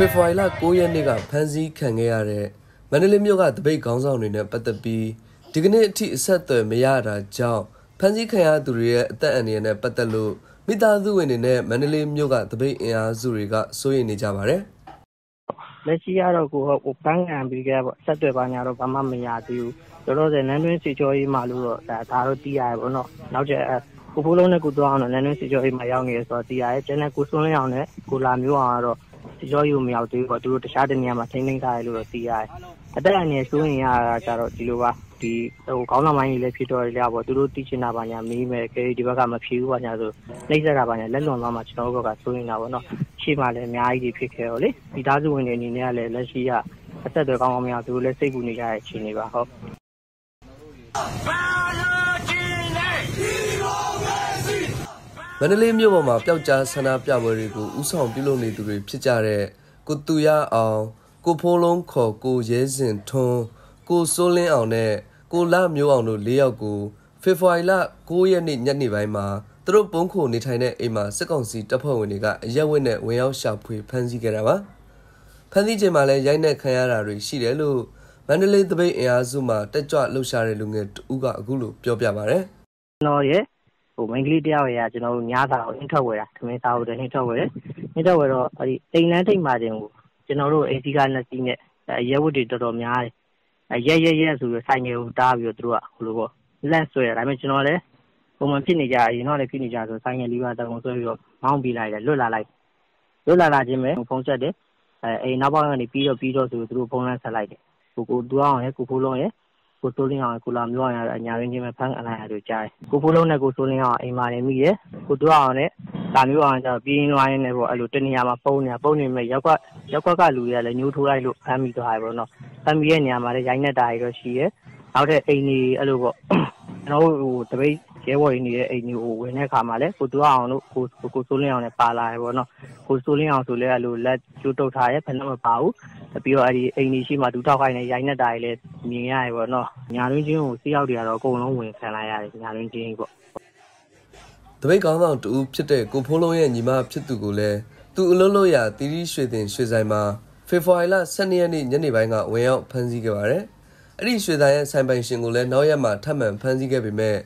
ဖေဖော်ဝါရီလ9ရက်နေ့ကဖမ်းဆီးခံခဲ့ရတဲ့မန္တလေးမြို့ကတပိတ်ခေါင်းဆောင်တွေနဲ့ပတ်သက်ပြီးဒီကနေ့အထိအဆက်အသွယ်မရတာကြောင့်ဖမ်းဆီးခံရသူတွေရဲ့အသက်အန္တရာယ်နဲ့ပတ်သက်လို့မိသားစုဝင်တွေနဲ့မန္တလေးမြို့ကတပိတ်အင်အားစုတွေကစိုးရိမ်နေကြပါတယ်။လက်ရှိကတော့ကိုဟိုဘန်းကန်ပြီးခဲ့ပေါ့ဆက်သွယ်ပါညာတော့ဘာမှမရသေးဘူး။တော်တော်စနန်းတွင်းစီကျော်ရေးမှလို့တော့ဒါဒါတော့တီးရတယ်ပေါ့နော်။နောက်ကျကိုဖိုးလုံးနဲ့ကိုတော့အောင်တော့နန်းတွင်းစီကျော်ရေးမှရောက်နေရဆိုတော့တီးရတယ်။ကျန်တဲ့ကိုစွန်းလင်းအောင်နဲ့ကိုလာမျိုးအောင်ကတော့ စီကျော်ရေးမရောက်သေးဘူးပေါ့။သူတို့တခြားတနေရာမှာထိမ့်သိမ်းထားတယ်လို့တော့တီးရတယ်။အသက်အန္တရာယ်စိုးရင်ရတာကြတော့ဒီလိုပါဒီဟိုခေါင်းဆောင်ပိုင်းကြီးလည်းဖြစ်တော့ရပေါ့သူတို့တီးချင်တာပါညာမေးမယ်ခဲဒီဘက်ကမဖြေဘူးပါညာဆိုနှိမ့်ဆက်တာပါညာလက်လွန်သွားမှကျွန်တော်တို့ကစိုးရင်တာပေါ့နော်ရှေ့မှာလည်းအများကြီးဖြစ်ခဲ့တော့လေဒီသားစုဝင်တွေအနေနဲ့ကလည်းလက်ရှိကအသက်တွေကောင်းကောင်းမရသူတို့လည်းစိတ်ပူနေကြတဲ့အခြေအနေပါဟုတ် မန္တလေးမြို့ပေါ်မှာပျောက်ကြားဆန္ဒပြပွဲတွေကိုဥဆောင်ပြုလုပ်နေသူတွေဖြစ်ကြတဲ့ကိုတူရအောင်ကိုဖိုးလုံးခေါ်ကိုရဲစင်ထွန်းကိုစိုးလင်းအောင်နဲ့ကိုလမျိုးအောင်တို့၄ယောက်ကိုဖေဖော်ဝါရီလ9ရက်နေ့ညနေပိုင်းမှာသူတို့ပုံခုနေထိုင်တဲ့အိမ်မှာစစ်ကောင်စီတပ်ဖွဲ့ဝင်တွေကအရက်ဝက်နဲ့ဝင်ရောက်ရှာဖွေဖမ်းဆီးခဲ့တာပါဖမ်းဆီးချိန်မှာလည်းရိုက်နှက်ခံရတာတွေရှိတယ်လို့မန္တလေးသပိတ်အင်အားစုမှာတက်ကြွလှုပ်ရှားတဲ့လူငယ်တူကအခုလိုပြောပြပါဗျာကျွန်တော်ရဲ့ ဟိုမိန်းကလေးတယောက်ရဲ့ကျွန်တော်တို့ညစာကိုအင်းထွက်ဝယ်တာသမင်းစားဖို့တည်းဟင်းထွက်ဝယ်တယ်ဟင်းထွက်ဝယ်တော့အဲဒီအိမ်လန်းထိတ်မှာတင်ကိုကျွန်တော်တို့အိမ်စီကနှစ်စီးနဲ့ရဲဝတ်တွေတော်တော်များတယ်ရဲရဲရဲဆိုပြီးဆိုင်ငယ်ကိုတားပြီးတော့သူတို့ကဟိုလိုပေါ့လက်ဆွဲရဒါပေမဲ့ကျွန်တော်လည်းပုံမှန်ဖြစ်နေကြရင်တော့လည်းဖြစ်နေကြဆိုဆိုင်ငယ်လေးပါတောင်ဆွဲပြီးတော့မောင်းပြီးလိုက်တယ်လွတ်လာလိုက်လွတ်လာလာခြင်းပဲဖုန်းဆက်တယ်အဲအိမ်နောက်ပေါက်ကနေပြီးတော့ပြီးတော့ဆိုသူတို့ဖုန်းလန်းဆက်လိုက်တယ်ကိုကိုတူအောင်ရဲ့ကိုဖိုးလုံးရဲ့ ကိုစိုးလင်းအောင်ကိုလာမျိုးအောင်ရအညာရင်းချင်းပဲဖမ်းအလိုက်ရတယ်ကြားတယ်ကိုဖိုးလုံးနဲ့ကိုစိုးလင်းအောင်အိမ်မှာနေမိတယ်ကိုတူအောင်နဲ့လာမျိုးအောင်ကျတော့ပြင်းလွှားရင်းနဲ့ပေါ့အဲ့လိုတနေရာမှာပုံနေတာပုံနေမဲ့ရောက်ကရောက်ကကလူတွေကလည်းညှိုးထိုးလိုက်လို့ဖမ်းပြီးသွားတယ်ပေါ့နော်ဖမ်းပြီးရဲ့နေရာမှာလည်းရိုင်းနေတာတွေတော့ရှိတယ်နောက်ထပ်အိမ်ကြီးအဲ့လိုပေါ့ကျွန်တော်တို့ဟိုတပိတ်ရဲဘော်ရင်းနေတဲ့အိမ်ကြီးကိုဝင်တဲ့အခါမှာလည်းကိုတူအောင်တို့ကိုကိုစိုးလင်းအောင်နဲ့ပါလာတယ်ပေါ့နော်ကိုစိုးလင်းအောင်ဆိုလဲအဲ့လိုလက်ကျိုးတုတ်ထားရဲဘယ်တော့မပါဘူး ပြီးတော့အဲ့ဒီအိမ်ကြီးရှိမှဒူးထောက်ခိုင်းနေရိုင်းနေတာတွေလည်းမြင်ရတယ်ပေါ့နော်ညာရင်းချင်းကိုစီးရောက်တွေကတော့အကုန်လုံးဝင်ခံလိုက်ရတယ်ညာရင်းချင်းပေါ့တပိတ်ကောင်းဆောင်တူဖြစ်တဲ့ကိုဖိုးလုံးရဲ့ညီမဖြစ်သူကိုလည်းသူအလုံးလို့ရတီရီရွှေတင်ရွှေဆိုင်မှာဖေဖော်ဝါရီလ12ရက်နေ့ညနေပိုင်းကဝင်ရောက်ဖမ်းဆီးခဲ့ပါတယ်။အဲ့ဒီရွှေဆိုင်ရဲ့ဆိုင်ပိုင်ရှင်ကိုလည်းနောက်ရက်မှာထပ်မံဖမ်းဆီးခဲ့ပေမဲ့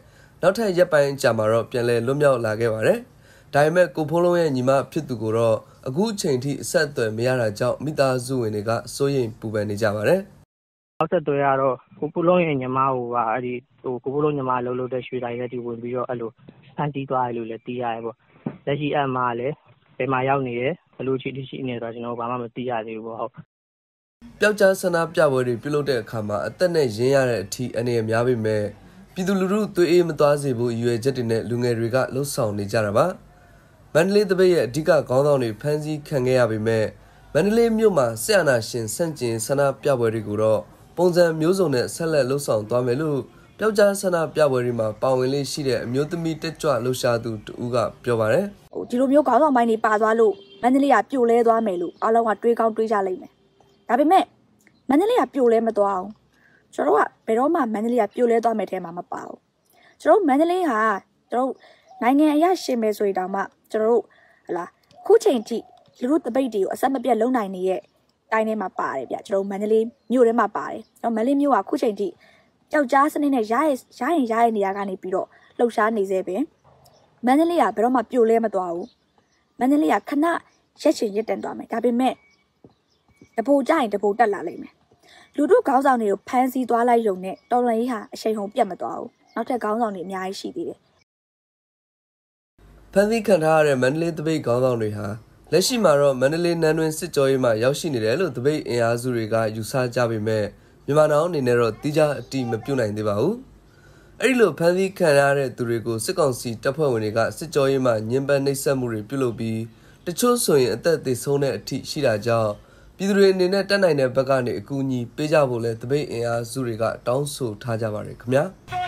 နောက်ထပ်ရက်ပိုင်းကြာမှာတော့ပြန်လည်လွတ်မြောက်လာခဲ့ပါတယ်။ဒါပေမဲ့ကိုဖိုးလုံးရဲ့ညီမဖြစ်သူကိုတော့ အခုချိန်ထိအဆက်အသွယ်မရတာကြောင့်မိသားစုဝင်တွေကစိုးရိမ်ပူပန်နေကြပါတယ်။နောက်ဆက်တွဲကတော့ကိုဖိုးလုံးရဲ့ညီမဟိုကအဲ့ဒီဟိုကိုဖိုးလုံးညီမလှုပ်လှုပ်တဲ့ရွှေတိုင်းရဲ့ဒီဝင်ပြီးတော့အဲ့လိုဖန်တီးသွားတယ်လို့လည်းသိရတယ်ပေါ့။လက်ရှိအမှလည်းဘယ်မှာရောက်နေတယ်ဘယ်လိုချီတိရှိနေတော့ကျွန်တော်ဘာမှမသိရသေးဘူးပေါ့ဟုတ်ပျောက်ကြားဆန္ဒပြပွဲတွေပြုလုပ်တဲ့အခါမှာအသက်နဲ့ရင်းရတဲ့အထိအနေအများပေမဲ့ပြည်သူလူထုသွေးအေးမသွားစေဖို့ရည်ရွယ်ချက်တွေနဲ့လူငယ်တွေကလှုပ်ဆောင်နေကြတာပါ မန္တလေးတပိတ်ရဲ့အဓိကခေါင်းဆောင်တွေဖမ်းဆီးခံခဲ့ရပေမဲ့မန္တလေးမြို့မှာဆက်အာဏာရှင်ဆန့်ကျင်ဆန္ဒပြပွဲတွေကိုတော့ပုံစံမျိုးစုံနဲ့ဆက်လက်လှုပ်ဆောင်သွားမယ်လို့ပျောက်ကြားဆန္ဒပြပွဲတွေမှာပါဝင်လေးရှိတဲ့အမျိုးသမီးတက်ကြွလှုပ်ရှားသူတူကပြောပါတယ်ဟိုဒီလိုမျိုးခေါင်းဆောင်ပိုင်းတွေပါသွားလို့မန္တလေးကပြိုလဲသွားမယ်လို့အားလုံးကတွေးကောင်းတွေးကြလိမ့်မယ်ဒါပေမဲ့မန္တလေးကပြိုလဲမသွားအောင်ကျွန်တော်တို့ကဘယ်တော့မှမန္တလေးကပြိုလဲသွားမယ်ထဲမှာမပါဘူးကျွန်တော်မန္တလေးဟာကျွန်တော် နိုင်ငံအရရှင်မယ်ဆိုရင်တောင်မှကျွန်တော်တို့ဟလာခုချိန်ထိလူတို့တပိတ်တွေကိုအဆက်မပြတ်လုံနိုင်နေရဲ့တိုင်းထဲမှာပါတယ်ဗျကျွန်တော်မန္တလေးမြို့ထဲမှာပါတယ်ကျွန်တော်မန္တလေးမြို့ကခုချိန်ထိကြောက်ကြားစနစ်နဲ့ရရဲ့ရရင်ရရဲ့နေရာကနေပြီးတော့လှုပ်ရှားနေစေပင်မန္တလေးကဘယ်တော့မှပြိုလဲမသွားဘူးမန္တလေးကခဏရက်ချင်ရက်တန်သွားမယ်ဒါပေမဲ့တပိုကြရင်တပိုတက်လာလိမ့်မယ်လူတို့ခေါင်းဆောင်တွေကိုဖမ်းဆီးသွားလိုက်ရုံနဲ့တော်လွန်ရေးဟာအချိန်ဟုန်ပြတ်မသွားဘူးနောက်ထပ်ခေါင်းဆောင်တွေအများကြီးရှိသေးတယ် ဖမ်းဆီးခံထားရတဲ့မန္တလေးတပိတ်ခေါင်းဆောင်တွေဟာလက်ရှိမှာတော့မန္တလေးနန်းတွင်စစ်ကြောရေးမှာရောက်ရှိနေတယ်လို့တပိတ်အင်အားစုတွေကယူဆကြပေမဲ့မြန်မာနိုင်ငံအနေနဲ့တော့တိကျအတိမပြုတ်နိုင်သေးပါဘူးအဲ့ဒီလိုဖမ်းဆီးခံရတဲ့သူတွေကိုစစ်ကောင်စီတပ်ဖွဲ့ဝင်တွေကစစ်ကြောရေးမှာညှဉ်းပန်းနှိပ်စက်မှုတွေပြုလုပ်ပြီးတချို့ဆိုရင်အသက်သေဆုံးတဲ့အထိရှိတာကြောင့်ပြည်သူတွေအနေနဲ့တက်နိုင်တဲ့ဘက်ကနေအကူအညီပေးကြဖို့လဲတပိတ်အင်အားစုတွေကတောင်းဆိုထားကြပါတယ်ခင်ဗျာ